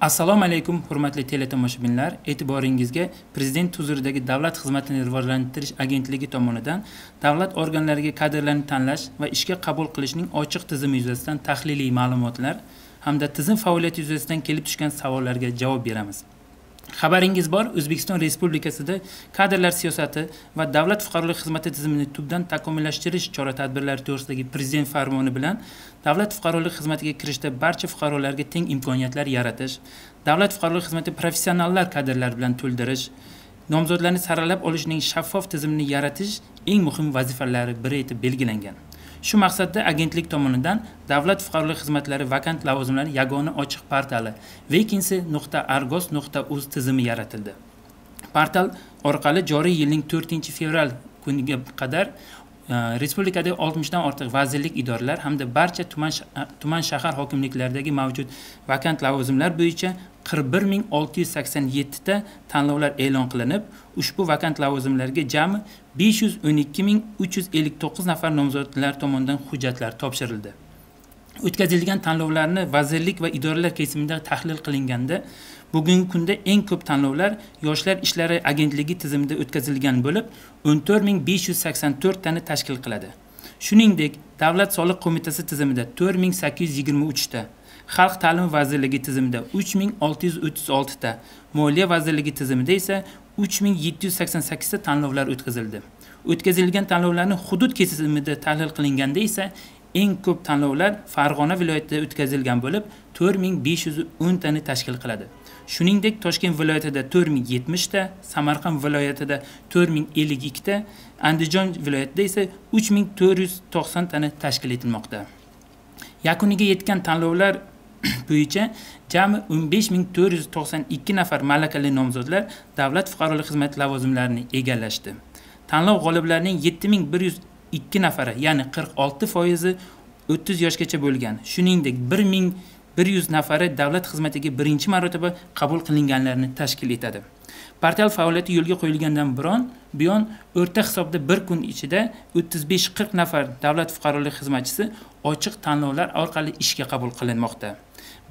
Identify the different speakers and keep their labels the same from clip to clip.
Speaker 1: assalomu alaykum hurmatli teletomoshabinlar. E'tiboringizga prezident huzuridagi davlat xizmatini rivojlantirish agentligi tomonidan davlat organlariga kadrlarni tanlash va ishga qabul qilishning ochiq tizimi yuzasidan tahliliy ma'lumotlar hamda tizim faoliyati yuzasidan kelib tushgan savollarga javob beramiz. Xabaringiz bor o'zbekiston respublikasida kadrlar siyosati va davlat fuqarolik xizmati tizimini tubdan takomillashtirish chora tadbirlari to'g'risidagi prezident farmoni bilan davlat fuqarolik xizmatiga kirishda barcha fuqarolarga teng imkoniyatlar yaratish davlat fuqarolik xizmati professionallar kadrlar bilan to'ldirish nomzodlarni saralab olishning shaffof tizimini yaratish eng muhim vazifalari biri etib belgilangan. Shu maqsadda agentlik tomonidan davlat fuqarolik xizmatlari vakant lavozimlari yagona ochiq portali vacancy nuqta argos nuqta uz tizimi yaratildi. Portal orqali joriy yilning to'rtinchi fevral kuniga qadar e, respublikadagi oltmishdan ortiq vazirlik idoralar hamda barcha tuman tuman shahar hokimliklaridagi mavjud vakant lavozimlar bo'yicha qirq bir ming olti yuz sakson yettita tanlovlar e'lon qilinib ushbu vakant lavozimlarga jami besh yuz o'n ikki ming uch yuz ellik to'qqiz nafar nomzodlar tomonidan hujjatlar topshirildi. O'tkazilgan tanlovlarni vazirlik va idoralar kesimida tahlil qilinganda bugungi kunda eng ko'p tanlovlar yoshlar ishlari agentligi tizimida o'tkazilgan bo'lib o'n to'rt ming besh yuz sakson to'rttani tashkil qiladi. Shuningdek davlat soliq qo'mitasi tizimida to'rt ming sakkiz yuz yigirma uchta xalq ta'limi vazirligi tizimida 3636 ta, moliya vazirligi tizimida esa 3788 ta tanlovlar o'tkazildi. O'tkazilgan tanlovlarni hudud kesimida tahlil qilinganda esa eng ko'p tanlovlar farg'ona viloyatida o'tkazilgan bo'lib 4510 tani tashkil qiladi. Shuningdek toshkent viloyatida 4070 ta, samarqand viloyatida 4052 ta, andijon viloyatida esa 3490 tani tashkil etilmoqda. Yakuniga yetgan tanlovlar bo'yicha jami o'n besh ming to'rt yuz to'qson ikki nafar malakali nomzodlar davlat fuqarolik xizmati lavozimlarini egallashdi. Tanlov g'oliblarining yetti ming bir yuz ikki nafari ya'ni qirq olti foizi o'ttiz yoshgacha bo'lgan. Shuningdek bir ming bir yuz nafari davlat xizmatiga birinchi marotaba qabul qilinganlarni tashkil etadi. Portal faoliyati yo'lga qo'yilgandan biron buyon o'rta hisobda bir kun ichida o'ttiz besh qirq nafar davlat fuqarolik xizmatchisi ochiq tanlovlar orqali ishga qabul qilinmoqda.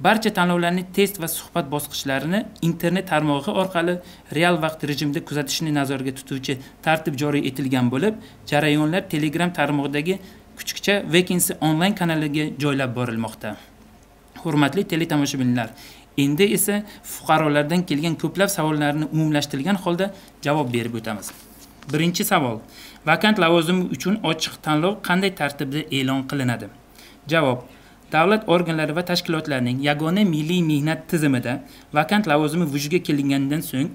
Speaker 1: Barcha tanlovlarning test va suhbat bosqichlarini internet tarmog'i orqali real vaqt rejimida kuzatishni nazarda tutuvchi tartib joriy etilgan bo'lib jarayonlar telegram tarmog'idagi kuchukcha vacancy onlayn kanaliga joylab borilmoqda. Hurmatli teletomoshabinlar endi esa fuqarolardan kelgan ko'plab savollarni umumlashtirilgan holda javob berib o'tamiz. Birinchi savol. Vakant lavozim uchun ochiq tanlov qanday tartibda e'lon qilinadi? Javob. Davlat organlari va tashkilotlarining yagona milliy mehnat tizimida vakant lavozimi vujudga kelingandan so'ng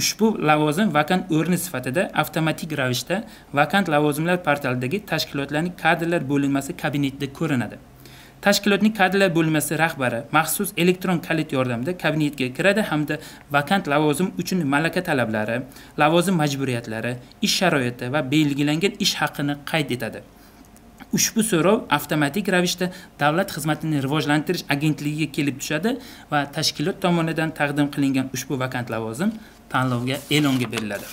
Speaker 1: ushbu lavozim vakant o'rni sifatida avtomatik ravishda vakant lavozimlar portalidagi tashkilotlarning kadrlar bo'linmasi kabinetida ko'rinadi. Tashkilotning kadrlar bo'linmasi rahbari maxsus elektron kalit yordamida kabinetga kiradi hamda vakant lavozim uchun malaka talablari lavozim majburiyatlari ish sharoiti va belgilangan ish haqini qayd etadi. Ushbu so'rov avtomatik ravishda davlat xizmatini rivojlantirish agentligiga kelib tushadi va tashkilot tomonidan taqdim qilingan ushbu vakant lavozim tanlovga e'longa beriladi.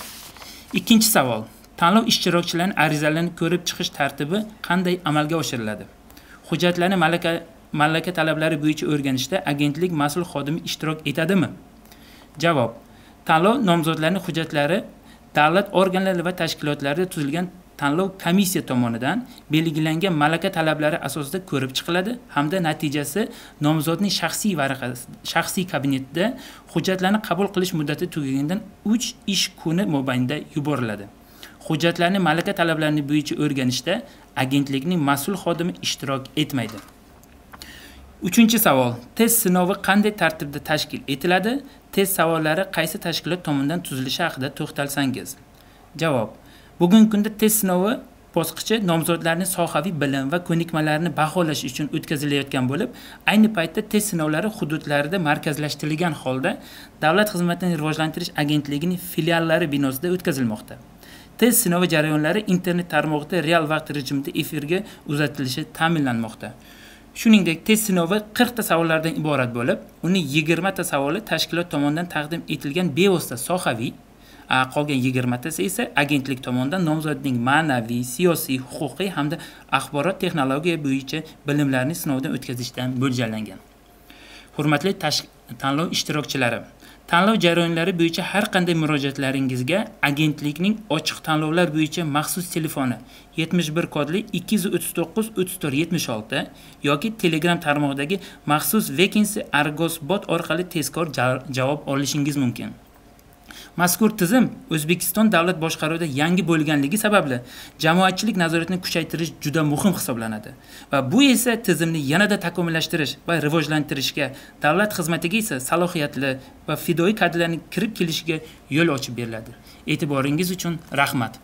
Speaker 1: Ikkinchi savol. Tanlov ishtirokchilarining arizalarini ko'rib chiqish tartibi qanday amalga oshiriladi? Hujjatlarni malaka malaka talablari bo'yicha o'rganishda agentlik mas'ul xodimi ishtirok etadimi? Javob tanlov nomzodlarining hujjatlari davlat organlari va tashkilotlarida tuzilgan tanlov komissiya tomonidan belgilangan malaka talablari asosida ko'rib chiqiladi hamda natijasi nomzodning shaxsiy varaqasi shaxsiy kabinetida hujjatlarni qabul qilish muddati tugagandan uch ish kuni mobaynida yuboriladi. Hujjatlarni malaka talablari bo'yicha o'rganishda agentlikning mas'ul xodimi ishtirok etmaydi. Uchinchi savol. Test sinovi qanday tartibda tashkil etiladi? Test savollari qaysi tashkilot tomonidan tuzilishi haqida to'xtalsangiz. Javob. Bugungi kunda test sinovi bosqichi nomzodlarning sohaviy bilim va ko'nikmalarini baholash uchun o'tkazilayotgan bo'lib ayni paytda test sinovlari hududlarida markazlashtirilgan holda davlat xizmatini rivojlantirish agentligining filiallari binosida o'tkazilmoqda. Test sinovi jarayonlari internet tarmog'ida real vaqt rejimida efirga uzatilishi ta'minlanmoqda. Shuningdek test sinovi 40 ta savollardan iborat bo'lib uni 20 ta savoli tashkilot tomonidan taqdim etilgan bevosita sohaviy qolgan yigirmatasi esa agentlik tomonidan nomzodning ma'naviy siyosiy huquqiy hamda axborot texnologiya bo'yicha bilimlarini sinovdan o'tkazishdan mo'ljallangan. Hurmatli tanlov ishtirokchilari tanlov jarayonlari bo'yicha har qanday murojaatlaringizga agentlikning ochiq tanlovlar bo'yicha maxsus telefoni yetmish bir kodli ikki yuz o'ttiz to'qqiz o'ttiz to'rt yetmish olti yoki telegram tarmog'idagi maxsus vacancy argos bot orqali tezkor javob olishingiz mumkin. Mazkur tizim o'zbekiston davlat boshqaruvida yangi bo'lganligi sababli jamoatchilik nazoratini kuchaytirish juda muhim hisoblanadi. Va bu esa tizimni yanada takomillashtirish va rivojlantirishga davlat xizmatiga esa salohiyatli va fidoyi kadrlarning kirib kelishiga yo'l ochib beriladi. E'tiboringiz uchun rahmat.